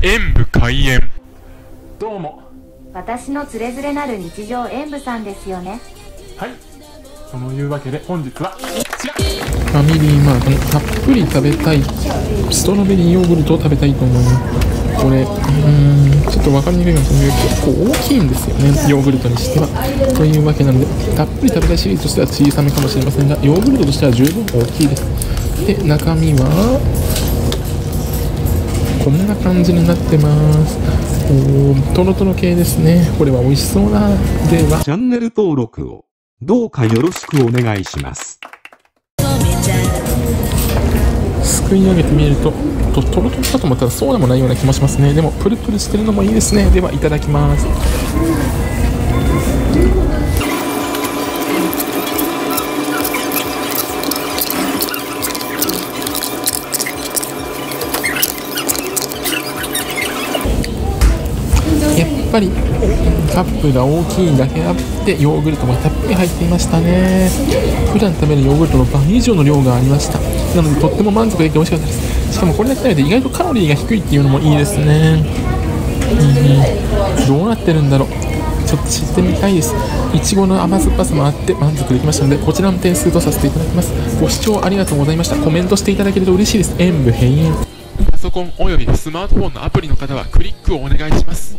演武開演。どうも。私のつれづれなる日常演舞さんですよね。はい。そのいうわけで本日はこちら。ファミリーマートのたっぷり食べたい。ストロベリーヨーグルトを食べたいと思いますこれうーんちょっと分かりにくいかもしれないけど結構大きいんですよね。ヨーグルトにしては。というわけなのでたっぷり食べたいシリーズとしては小さめかもしれませんがヨーグルトとしては十分大きいです。で中身はこんな感じになってます。おートロトロ系ですね。これは美味しそうな。では。チャンネル登録をどうかよろしくお願いします。すくい上げてみるととトロトロかと思ったらそうでもないような気もしますね。でもプルプルしてるのもいいですね。ではいただきますやっぱりカップが大きいだけあってヨーグルトもたっぷり入っていましたね。普段食べるヨーグルトの倍以上の量がありました。なのでとっても満足できて美味しかったです。しかもこれだけ食べて意外とカロリーが低いっていうのもいいですね。うんどうなってるんだろう。ちょっと知ってみたいです。いちごの甘酸っぱさもあって満足できましたのでこちらの点数とさせていただきます。ご視聴ありがとうございました。コメントしていただけると嬉しいです。演武閉園パソコンおよびスマートフォンのアプリの方はクリックをお願いします。